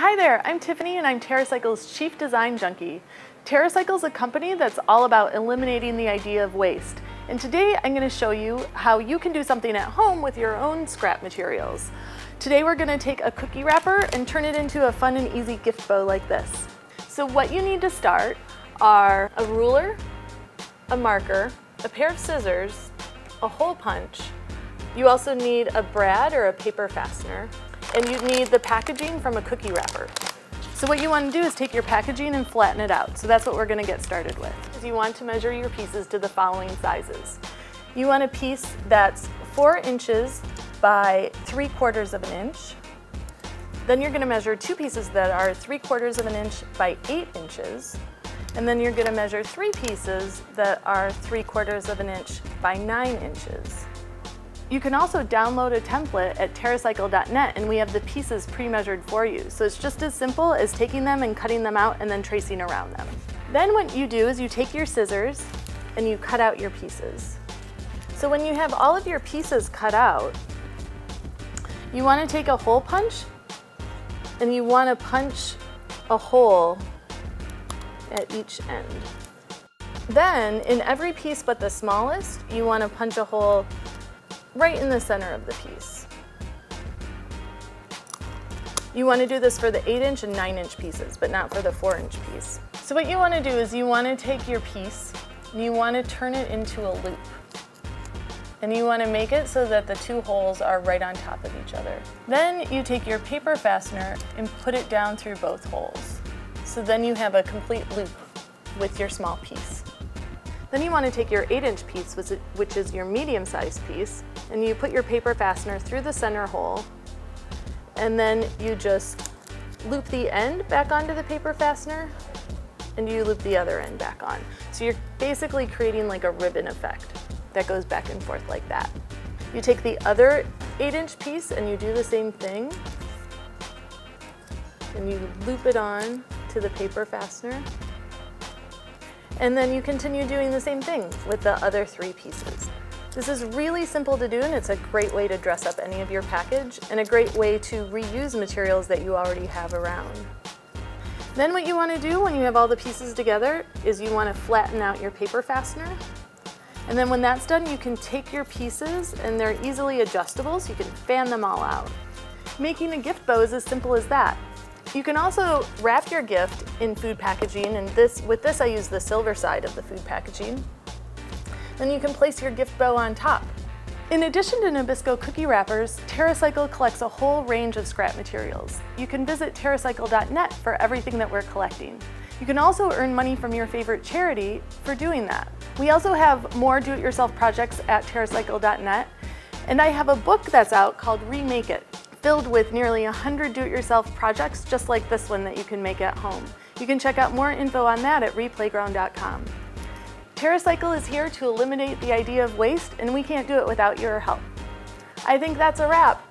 Hi there, I'm Tiffany and I'm TerraCycle's Chief Design Junkie. TerraCycle is a company that's all about eliminating the idea of waste. And today I'm going to show you how you can do something at home with your own scrap materials. Today we're going to take a cookie wrapper and turn it into a fun and easy gift bow like this. So what you need to start are a ruler, a marker, a pair of scissors, a hole punch. You also need a brad or a paper fastener, and you need the packaging from a cookie wrapper. So what you want to do is take your packaging and flatten it out. So that's what we're going to get started with. You want to measure your pieces to the following sizes. You want a piece that's four inches by three quarters of an inch. Then you're going to measure two pieces that are three quarters of an inch by eight inches. And then you're going to measure three pieces that are three quarters of an inch by nine inches. You can also download a template at terracycle.net and we have the pieces pre-measured for you. So it's just as simple as taking them and cutting them out and then tracing around them. Then what you do is you take your scissors and you cut out your pieces. So when you have all of your pieces cut out, you want to take a hole punch and you want to punch a hole at each end. Then, in every piece but the smallest, you want to punch a hole right in the center of the piece. You want to do this for the 8 inch and 9 inch pieces, but not for the 4 inch piece. So what you want to do is you want to take your piece and you want to turn it into a loop. And you want to make it so that the two holes are right on top of each other. Then you take your paper fastener and put it down through both holes. So then you have a complete loop with your small piece. Then you want to take your 8 inch piece, which is your medium sized piece, and you put your paper fastener through the center hole, and then you just loop the end back onto the paper fastener, and you loop the other end back on. So you're basically creating like a ribbon effect that goes back and forth like that. You take the other 8 inch piece and you do the same thing, and you loop it on to the paper fastener, and then you continue doing the same thing with the other three pieces. This is really simple to do and it's a great way to dress up any of your package and a great way to reuse materials that you already have around. Then what you want to do when you have all the pieces together is you want to flatten out your paper fastener. And then when that's done, you can take your pieces and they're easily adjustable so you can fan them all out. Making a gift bow is as simple as that. You can also wrap your gift in food packaging, and this with this I use the silver side of the food packaging. Then you can place your gift bow on top. In addition to Nabisco cookie wrappers, TerraCycle collects a whole range of scrap materials. You can visit terracycle.net for everything that we're collecting. You can also earn money from your favorite charity for doing that. We also have more do-it-yourself projects at terracycle.net, and I have a book that's out called Remake It filled with nearly 100 do-it-yourself projects just like this one that you can make at home. You can check out more info on that at replayground.com. TerraCycle is here to eliminate the idea of waste and we can't do it without your help. I think that's a wrap.